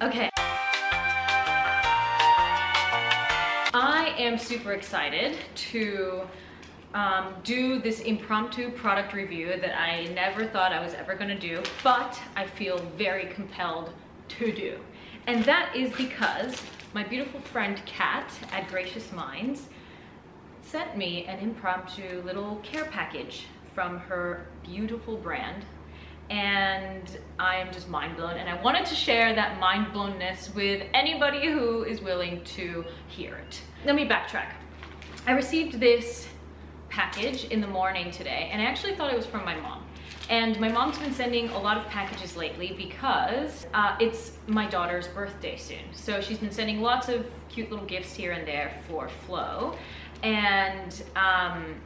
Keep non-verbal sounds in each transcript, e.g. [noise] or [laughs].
Okay. I am super excited to um, do this impromptu product review that I never thought I was ever gonna do, but I feel very compelled to do. And that is because my beautiful friend Kat at Gracious Minds sent me an impromptu little care package from her beautiful brand and I am just mind blown and I wanted to share that mind blownness with anybody who is willing to hear it. Let me backtrack. I received this package in the morning today and I actually thought it was from my mom. And my mom's been sending a lot of packages lately because uh, it's my daughter's birthday soon. So she's been sending lots of cute little gifts here and there for Flo. And um,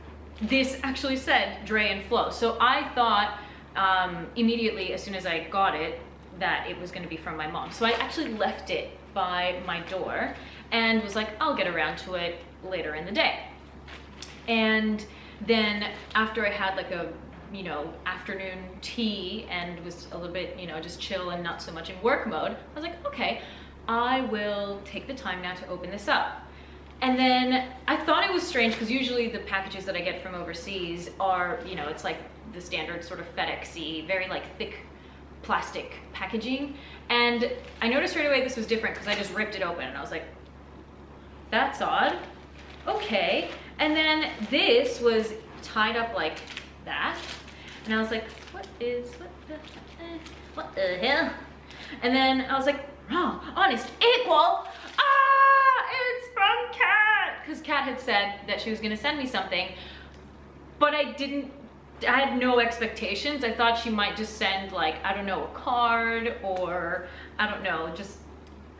this actually said Dre and Flo. So I thought um, immediately as soon as I got it that it was gonna be from my mom. So I actually left it by my door and was like, I'll get around to it later in the day. And then after I had like a, you know, afternoon tea and was a little bit, you know, just chill and not so much in work mode, I was like, okay, I will take the time now to open this up. And then I thought it was strange because usually the packages that I get from overseas are, you know, it's like the standard sort of FedEx-y, very like thick plastic packaging. And I noticed right away this was different because I just ripped it open and I was like, that's odd. Okay. And then this was tied up like that. And I was like, what is, what the, what the hell? And then I was like, oh, honest, equal. Ah, it's from Kat. Because Kat had said that she was gonna send me something, but I didn't I had no expectations. I thought she might just send like, I don't know, a card or I don't know, just,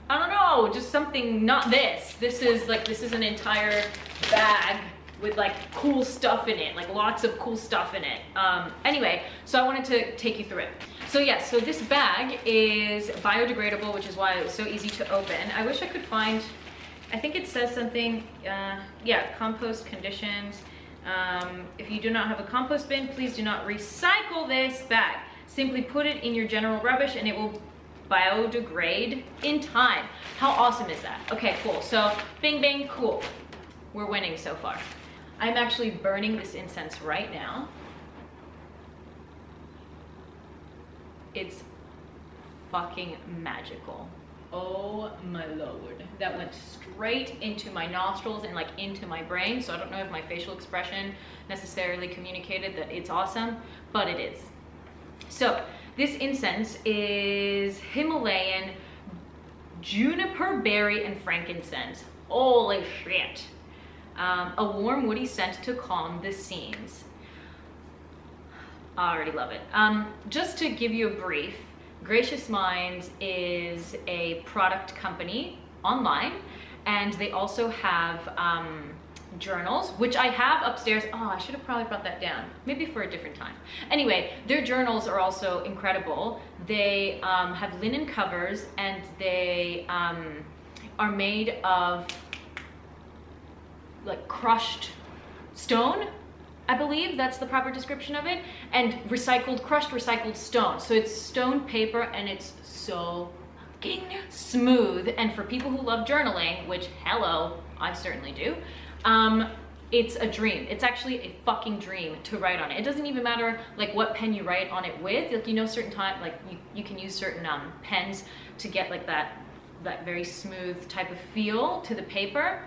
I don't know, just something, not this. This is like, this is an entire bag with like cool stuff in it, like lots of cool stuff in it. Um, anyway, so I wanted to take you through it. So yes, so this bag is biodegradable, which is why it was so easy to open. I wish I could find, I think it says something, uh, yeah, compost conditions. Um, if you do not have a compost bin, please do not recycle this bag. Simply put it in your general rubbish and it will biodegrade in time. How awesome is that? Okay, cool. So bing, bing, cool. We're winning so far. I'm actually burning this incense right now. It's fucking magical. Oh my lord. That went straight into my nostrils and like into my brain. So I don't know if my facial expression necessarily communicated that it's awesome, but it is. So this incense is Himalayan juniper berry and frankincense. Holy shit. Um, a warm woody scent to calm the scenes I already love it. Um, just to give you a brief, Gracious Minds is a product company online and they also have um, journals, which I have upstairs. Oh, I should have probably brought that down, maybe for a different time. Anyway, their journals are also incredible. They um, have linen covers and they um, are made of like crushed stone I believe that's the proper description of it, and recycled, crushed recycled stone. So it's stone paper and it's so fucking smooth. And for people who love journaling, which hello, I certainly do, um, it's a dream. It's actually a fucking dream to write on it. It doesn't even matter like what pen you write on it with. Like you know certain time, like you, you can use certain um, pens to get like that, that very smooth type of feel to the paper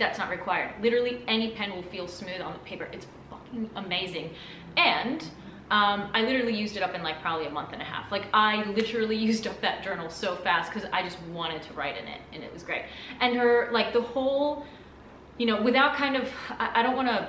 that's not required. Literally any pen will feel smooth on the paper. It's fucking amazing. And um, I literally used it up in like probably a month and a half. Like I literally [laughs] used up that journal so fast because I just wanted to write in it and it was great. And her, like the whole, you know, without kind of, I, I don't want to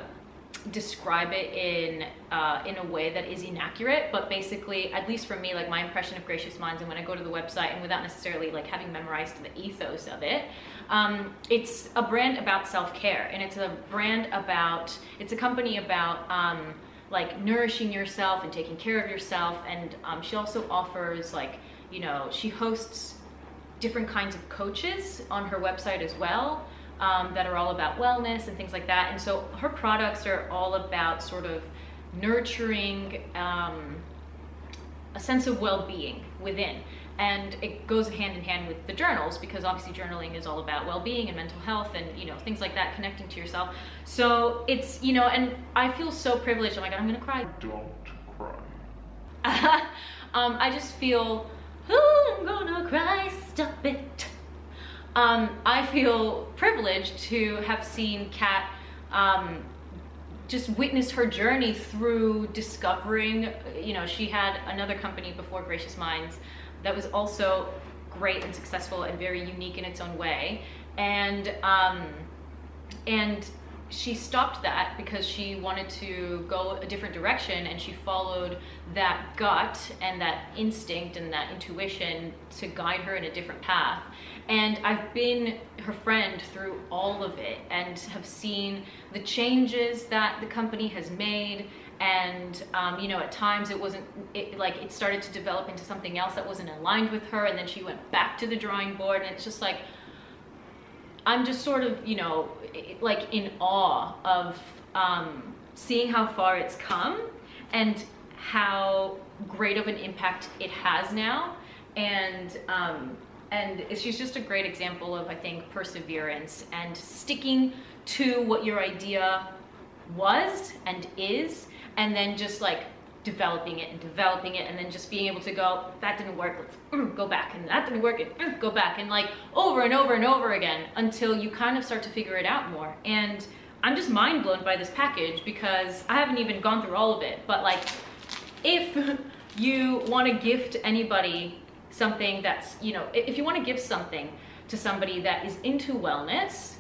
describe it in uh, in a way that is inaccurate but basically at least for me like my impression of gracious minds and when i go to the website and without necessarily like having memorized the ethos of it um, it's a brand about self-care and it's a brand about it's a company about um, like nourishing yourself and taking care of yourself and um, she also offers like you know she hosts different kinds of coaches on her website as well um, that are all about wellness and things like that. And so her products are all about sort of nurturing um, a sense of well-being within. and it goes hand in hand with the journals because obviously journaling is all about well-being and mental health and you know things like that connecting to yourself so it's you know and i feel so privileged oh my god i'm gonna cry Don't cry. [laughs] um, i just feel oh, i'm gonna cry stop it um, i feel privileged to have seen kat um, just witness her journey through discovering you know she had another company before gracious minds that was also great and successful and very unique in its own way. And um, and she stopped that because she wanted to go a different direction and she followed that gut and that instinct and that intuition to guide her in a different path and I've been her friend through all of it and have seen the changes that the company has made. And um, you know at times it wasn't it, like it started to develop into something else that wasn't aligned with her. And then she went back to the drawing board. And it's just like i'm just sort of you know like in awe of um, seeing how far it's come and how great of an impact it has now. And um, and she's just a great example of i think perseverance and sticking to what your idea was and is and then just like developing it and developing it and then just being able to go that didn't work. Let's mm, go back. And that didn't work. And mm, go back. And like over and over and over again until you kind of start to figure it out more. And i'm just mind blown by this package because i haven't even gone through all of it but like if [laughs] you want to gift anybody something that's you know if you want to give something to somebody that is into wellness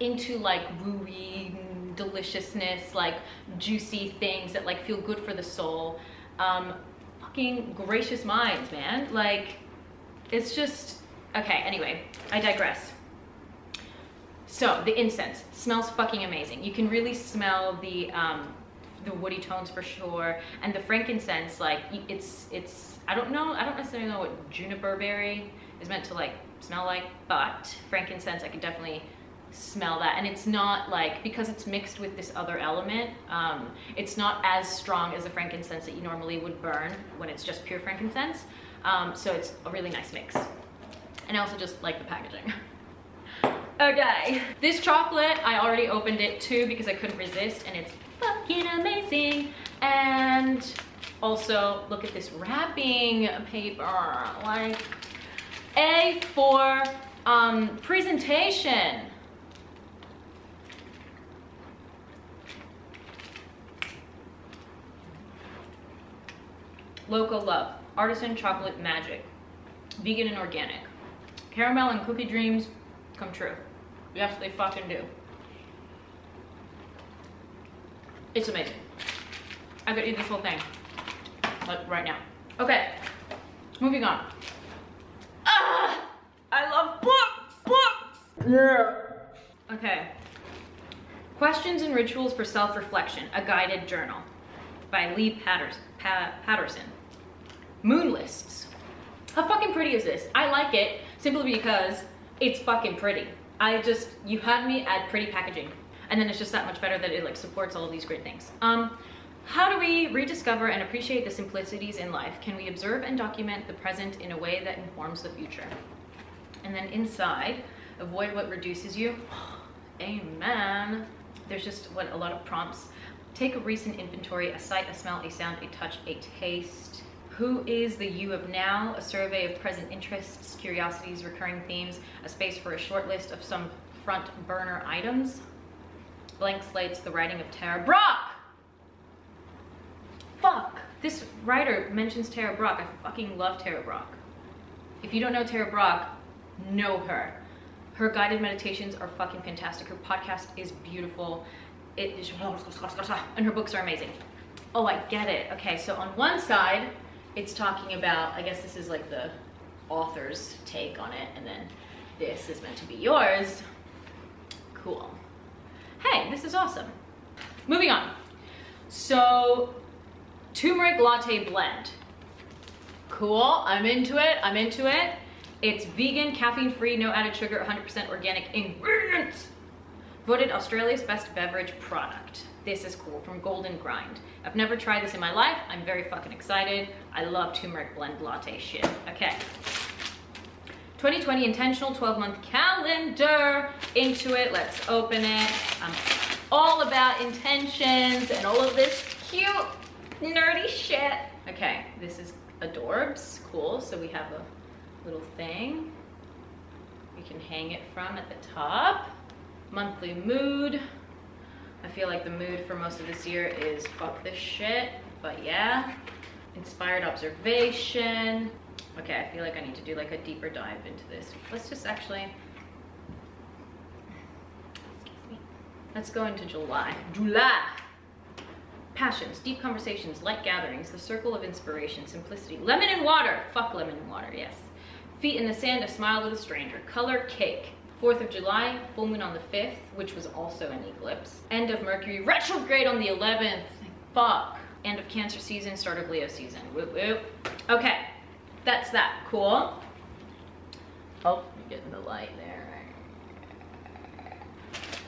into like wooey deliciousness, like juicy things that like feel good for the soul. Um, fucking gracious minds, man. Like, it's just, okay, anyway, I digress. So the incense smells fucking amazing. You can really smell the, um, the woody tones for sure. And the frankincense, like it's, it's, I don't know, I don't necessarily know what juniper berry is meant to like smell like, but frankincense I could definitely smell that. And it's not like because it's mixed with this other element um, it's not as strong as the frankincense that you normally would burn when it's just pure frankincense um, so it's a really nice mix. And I also just like the packaging. [laughs] Okay. This chocolate I already opened it too because I couldn't resist and it's fucking amazing and also look at this wrapping paper like a for um, presentation Local Love, Artisan Chocolate Magic, vegan and organic. Caramel and cookie dreams come true. Yes, they fucking do. It's amazing. I could eat this whole thing, like right now. Okay, moving on. Ah, I love books, books. Yeah. Okay. Questions and Rituals for Self-Reflection, a guided journal by Lee Patterson. Pa Patterson. Moon lists. How fucking pretty is this? I like it simply because it's fucking pretty. I just, you had me at pretty packaging. And then it's just that much better that it like supports all of these great things. Um, how do we rediscover and appreciate the simplicities in life? Can we observe and document the present in a way that informs the future? And then inside, avoid what reduces you. [gasps] Amen. There's just what a lot of prompts. Take a recent inventory, a sight, a smell, a sound, a touch, a taste. Who is the you of now? A survey of present interests, curiosities, recurring themes, a space for a short list of some front burner items. Blank slates, the writing of Tara Brach. Fuck! This writer mentions Tara Brach. I fucking love Tara Brach. If you don't know Tara Brach, know her. Her guided meditations are fucking fantastic. Her podcast is beautiful. It is, and her books are amazing. Oh, I get it. Okay, so on one side, it's talking about, I guess this is like the author's take on it, and then this is meant to be yours. Cool. Hey, this is awesome. Moving on. So, turmeric latte blend. Cool, I'm into it, I'm into it. It's vegan, caffeine-free, no added sugar, 100% organic ingredients. Voted Australia's best beverage product. This is cool from Golden Grind. I've never tried this in my life. I'm very fucking excited. I love turmeric blend latte shit. Okay. 2020 intentional 12 month calendar. Into it. Let's open it. I'm all about intentions and all of this cute nerdy shit. Okay, this is adorbs. Cool. So we have a little thing you can hang it from at the top. Monthly mood. I feel like the mood for most of this year is fuck this shit, but yeah. Inspired observation. Okay, I feel like I need to do like a deeper dive into this. Let's just actually, let's go into July. July. Passions, deep conversations, light gatherings, the circle of inspiration, simplicity. Lemon and water. Fuck lemon and water, yes. Feet in the sand, a smile with a stranger. Color cake. 4th of July, full moon on the 5th, which was also an eclipse. End of Mercury retrograde on the 11th. Fuck. End of Cancer season, start of Leo season. Whoop whoop. Okay, that's that. Cool. Oh, you're getting the light there.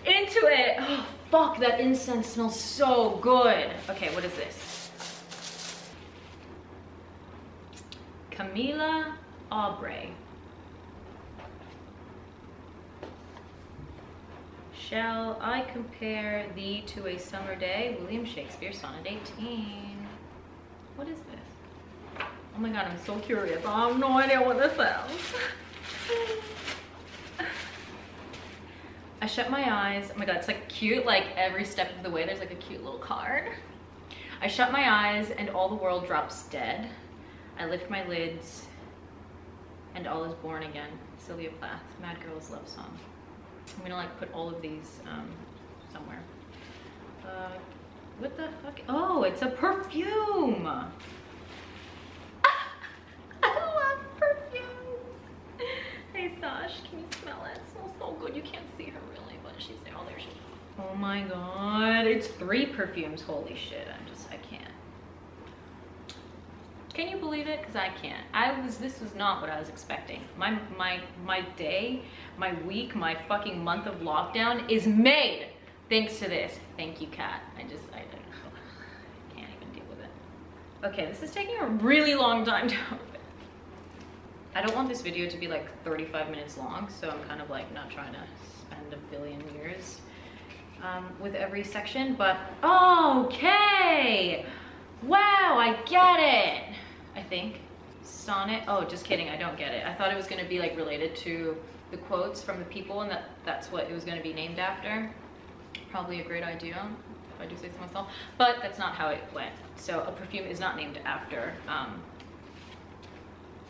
Into it. Oh, fuck, that incense smells so good. Okay, what is this? Camila Aubrey. Shall I compare thee to a summer day? William Shakespeare, Sonnet 18. What is? Oh my god, I'm so curious. I have no idea what this is. I shut my eyes. Oh my god, it's like cute. Like every step of the way, there's like a cute little card. I shut my eyes and all the world drops dead. I lift my lids and all is born again. Sylvia Plath, Mad Girls Love Song. I'm gonna like put all of these um, somewhere. Uh, what the fuck? Oh, it's a perfume. I love perfume. Sash, can you smell it? It smells so good. You can't see her really, but she's there. Oh, there she is. Oh my god, it's three perfumes. Holy shit, I'm just, I can't. Can you believe it? Because I can't. I was, this was not what I was expecting. My, my, my day, my week, my fucking month of lockdown is made thanks to this. Thank you, Kat. I just, I, I can't even deal with it. Okay, this is taking a really long time to. I don't want this video to be like 35 minutes long, so I'm kind of like not trying to spend a billion years um, with every section, but okay. Wow, I get it. I think. Sonnet, oh, just kidding, I don't get it. I thought it was gonna be like related to the quotes from the people and that that's what it was gonna be named after. Probably a great idea, if I do say so myself, but that's not how it went. So a perfume is not named after um,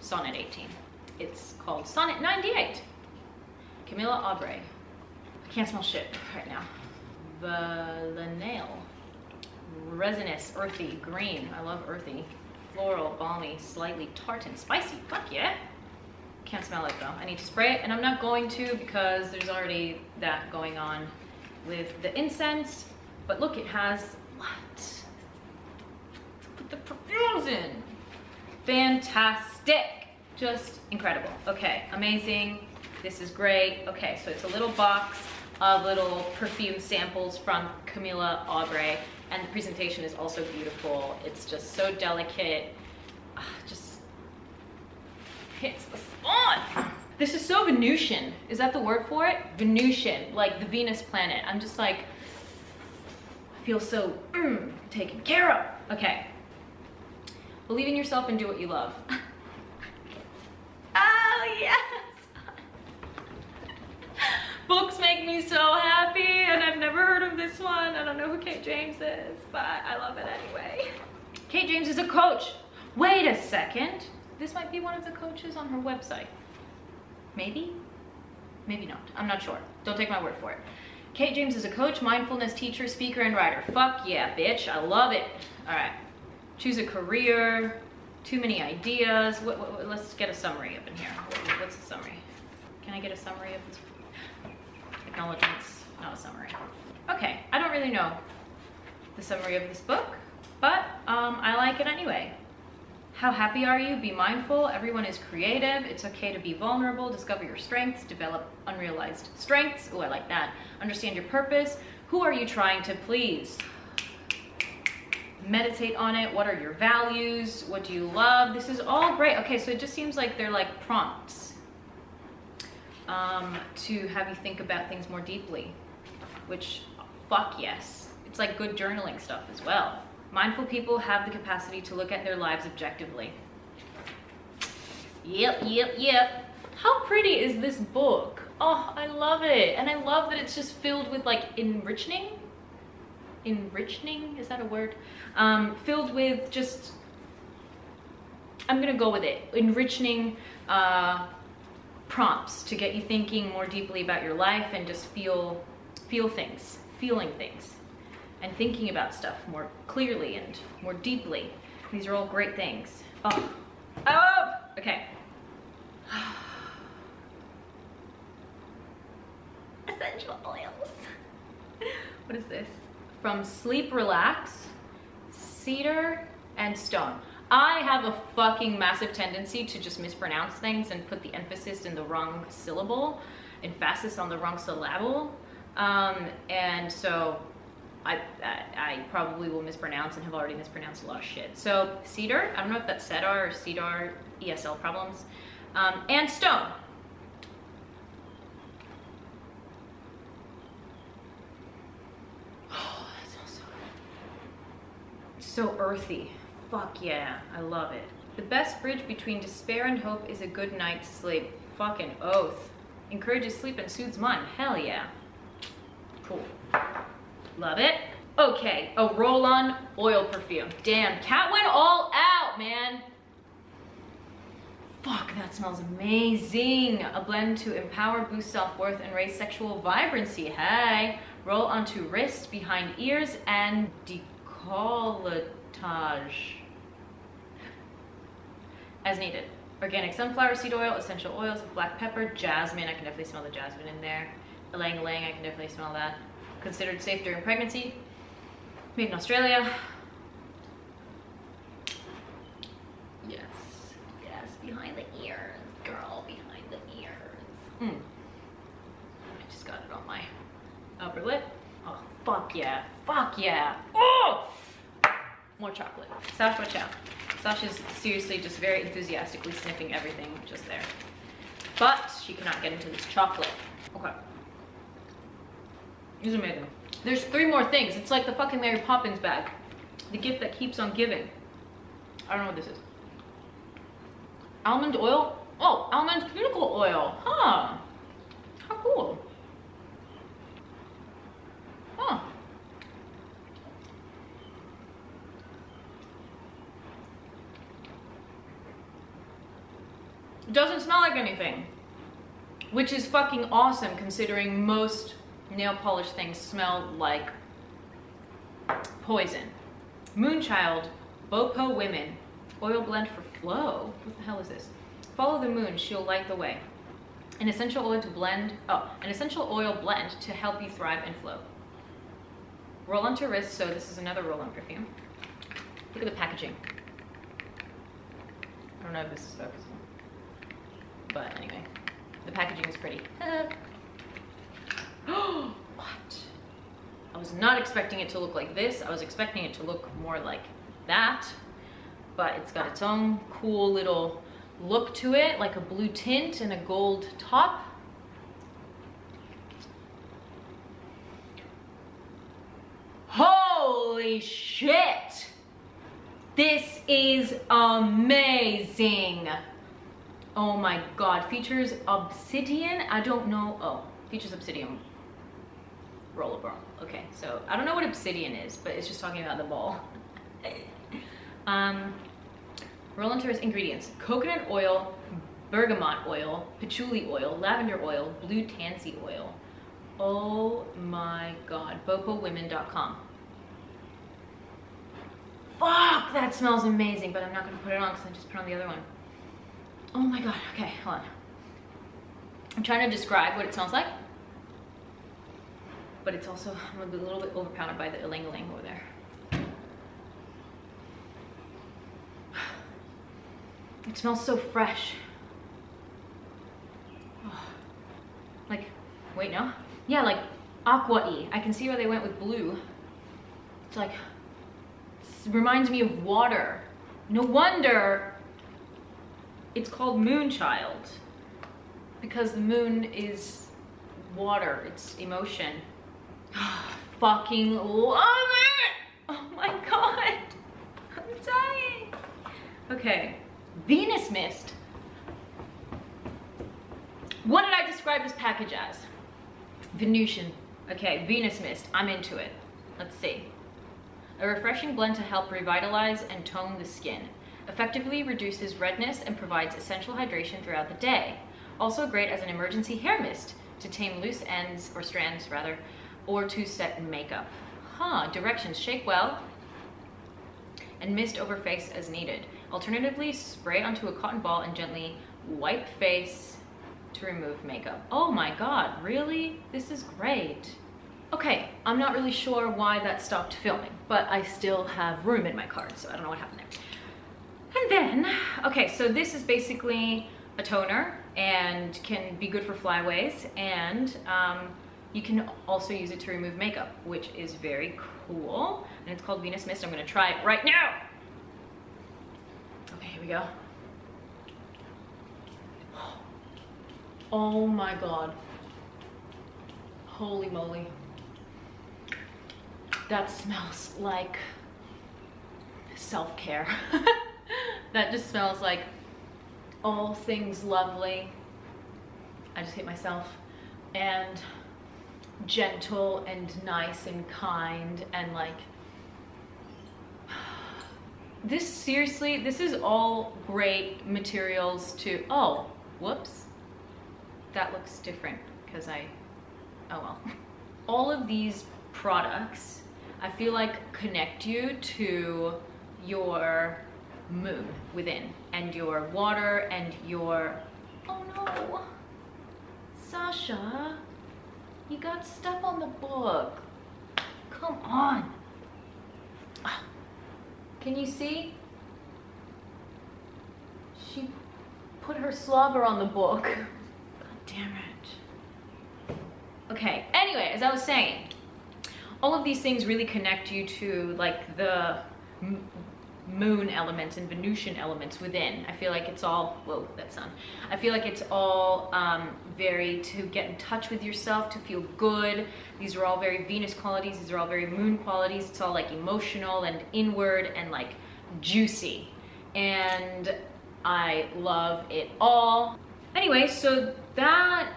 Sonnet 18. It's called Sonnet 98. Camilla Aubrey. I can't smell shit right now. Vallenail. Resinous, earthy, green. I love earthy. Floral, balmy, slightly tart and spicy. Fuck yeah. Can't smell it though. I need to spray it and I'm not going to because there's already that going on with the incense. But look, it has what? Put the perfumes in. Fantastic. Just incredible. Okay, amazing. This is great. Okay, so it's a little box of little perfume samples from Camila Aubrey and the presentation is also beautiful. It's just so delicate, uh, just hits the spot. This is so Venusian. Is that the word for it? Venusian, like the Venus planet. I'm just like, I feel so mm, taken care of. Okay. Believe in yourself and do what you love. [laughs] oh, yes. Books make me so happy and I've never heard of this one. I don't know who Kate James is, but I love it anyway. Kate James is a coach. Wait a second. This might be one of the coaches on her website. Maybe? Maybe not. I'm not sure. Don't take my word for it. Kate James is a coach, mindfulness teacher, speaker, and writer. Fuck yeah, bitch. I love it. All right. Choose a career. Too many ideas. What, what, what, let's get a summary up in here. What's the summary? Can I get a summary of this? Acknowledgements, not a summary. Okay, I don't really know the summary of this book, but um, I like it anyway. How happy are you? Be mindful. Everyone is creative. It's okay to be vulnerable. Discover your strengths. Develop unrealized strengths. Oh, I like that. Understand your purpose. Who are you trying to please? Meditate on it. What are your values? What do you love? This is all great. Okay, so it just seems like they're like prompts um, to have you think about things more deeply, which fuck yes. It's like good journaling stuff as well. Mindful people have the capacity to look at their lives objectively. Yep, yep, yep. How pretty is this book? Oh, I love it. And I love that it's just filled with like enriching. Enriching, is that a word? Um, filled with just, I'm gonna go with it, enriching uh, prompts to get you thinking more deeply about your life and just feel, feel things, feeling things and thinking about stuff more clearly and more deeply. These are all great things. Oh, oh, okay. [sighs] Essential oils. [laughs] What is this? From Sleep Relax, Cedar, and Stone. I have a fucking massive tendency to just mispronounce things and put the emphasis in the wrong syllable, emphasis on the wrong syllable. Um, and so I, I, I, probably will mispronounce and have already mispronounced a lot of shit. So cedar, I don't know if that's cedar or cedar ESL problems, um, and stone. [sighs] [sighs] [sighs] So earthy. Fuck yeah, I love it. The best bridge between despair and hope is a good night's sleep. Fucking oath. Encourages sleep and soothes mind. Hell yeah. Cool. Love it. Okay, a roll-on oil perfume. Damn, Kat went all out, man. Fuck, that smells amazing. A blend to empower, boost self-worth, and raise sexual vibrancy. Hey, roll onto wrists, behind ears, and decolletage. As needed. Organic sunflower seed oil, essential oils, black pepper, jasmine. I can definitely smell the jasmine in there. Ylang ylang, I can definitely smell that considered safe during pregnancy. Made in Australia. Yes, yes, behind the ears, girl, behind the ears. Mm. I just got it on my upper lip. Oh, fuck yeah, fuck yeah. More chocolate. Sash, watch out. Sash is seriously just very enthusiastically sniffing everything just there. But she cannot get into this chocolate. Okay. It's amazing. There's three more things. It's like the fucking Mary Poppins bag. The gift that keeps on giving. I don't know what this is. Almond oil? Oh, almond cuticle oil. Huh. How cool. Huh. It doesn't smell like anything. Which is fucking awesome considering most nail polish things smell like poison. Moonchild, Bopo Women, oil blend for flow. What the hell is this? Follow the moon, she'll light the way. An essential oil to blend, oh, an essential oil blend to help you thrive and flow. Roll onto wrist, so this is another roll-on perfume. Look at the packaging. I don't know if this is focusing. But anyway, the packaging is pretty. [laughs] what? I was not expecting it to look like this. I was expecting it to look more like that, but it's got its own cool little look to it, like a blue tint and a gold top. Holy shit! This is amazing. Oh my God, features obsidian. I don't know, oh, features obsidian rollerball. Okay, so I don't know what obsidian is, but it's just talking about the ball. [laughs] um, roll into ingredients. Coconut oil, bergamot oil, patchouli oil, lavender oil, blue tansy oil. Oh my god, bopowomen.com. Fuck, that smells amazing, but I'm not gonna put it on because I just put on the other one. Oh my god, okay, hold on. I'm trying to describe what it smells like but it's also, I'm a little bit overpowered by the ylang-ylang over there. It smells so fresh. Oh. Like, wait, no? Yeah, like aqua-y. I can see where they went with blue. It's like, reminds me of water. No wonder it's called Moonchild because the moon is water, it's emotion. [sighs] Fucking love it! Oh my [laughs] god, I'm dying. Okay, Venus Mist. What did I describe this package as? Venusian. Okay, Venus Mist, I'm into it. Let's see. A refreshing blend to help revitalize and tone the skin. Effectively reduces redness and provides essential hydration throughout the day. Also great as an emergency hair mist to tame loose ends, or strands rather, or to set makeup. Huh, directions, shake well and mist over face as needed. Alternatively, spray onto a cotton ball and gently wipe face to remove makeup. Oh my God, really? This is great. Okay, I'm not really sure why that stopped filming, but I still have room in my card, so I don't know what happened there. And then, okay, so this is basically a toner and can be good for flyaways, and um, you can also use it to remove makeup, which is very cool. And it's called Venus Mist. I'm gonna try it right now. Okay, here we go. Oh my God. Holy moly. That smells like self-care. [laughs] [laughs] that just smells like all things lovely. I just hate myself. And gentle and nice and kind and like [sighs] this seriously this is all great materials to oh whoops that looks different because I oh well [laughs] all of these products I feel like connect you to your moon within and your water and your oh no Sasha you got stuff on the book. Come on. Can you see? She put her slobber on the book. God damn it. Okay anyway as I was saying all of these things really connect you to like the moon elements and Venusian elements within. I feel like it's all, whoa, that sun. I feel like it's all um, very to get in touch with yourself, to feel good. These are all very Venus qualities. These are all very moon qualities. It's all like emotional and inward and like juicy. And I love it all. Anyway, so that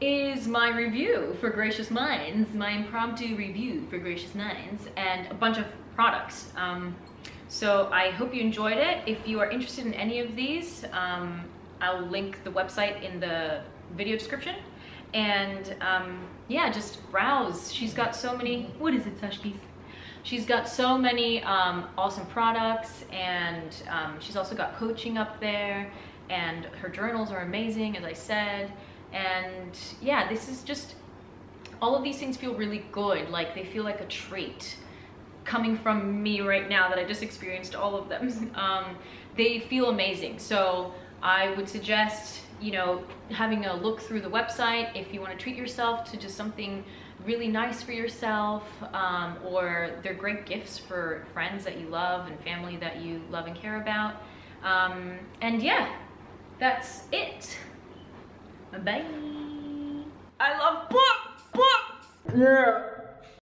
is my review for Gracious Minds, my impromptu review for Gracious Minds, and a bunch of products. Um, so I hope you enjoyed it. If you are interested in any of these, um, I'll link the website in the video description. And um, yeah, just browse. She's got so many, what is it, Sashkis? She's got so many um, awesome products and um, she's also got coaching up there and her journals are amazing, as I said. And yeah, this is just, all of these things feel really good. Like they feel like a treat coming from me right now that I just experienced all of them. [laughs] Um, they feel amazing. So I would suggest, you know, having a look through the website if you want to treat yourself to just something really nice for yourself um, or they're great gifts for friends that you love and family that you love and care about. Um, and yeah, that's it. Bye. I love books, books. Yeah.